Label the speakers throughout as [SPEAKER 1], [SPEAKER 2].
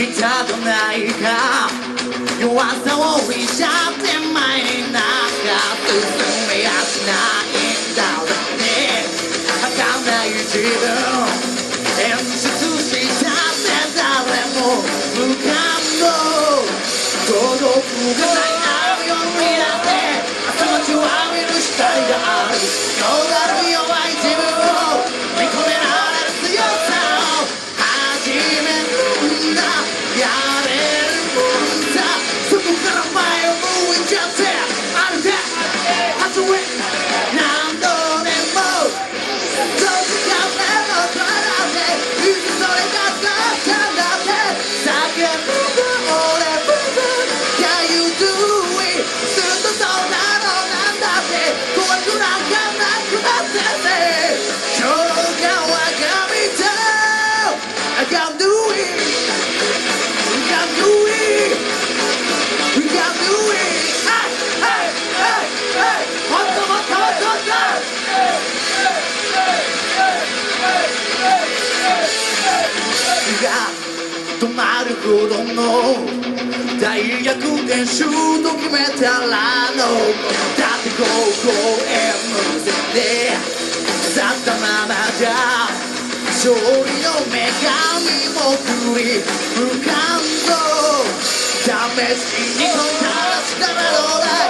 [SPEAKER 1] 痛くないか。弱さを見ちゃって前になんか進みやしないんだろうね。儚い自分。演出しちゃって誰も無感動孤独がないあるようになって朝待ちを浴びる光がある。よだ止まるほどの大逆転シュート決めたらの。だって高校へ向けて去ったままじゃ勝利の女神もくり浮かんど試しにこなすためのない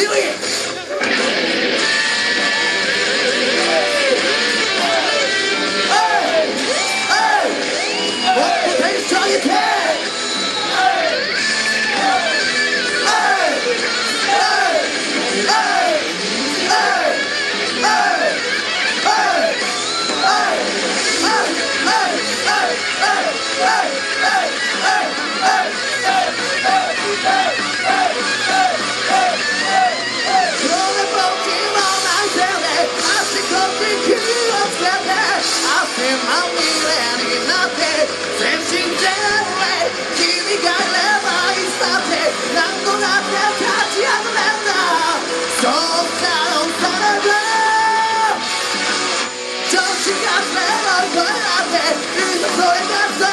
[SPEAKER 1] do it. So in that